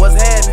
what's happening?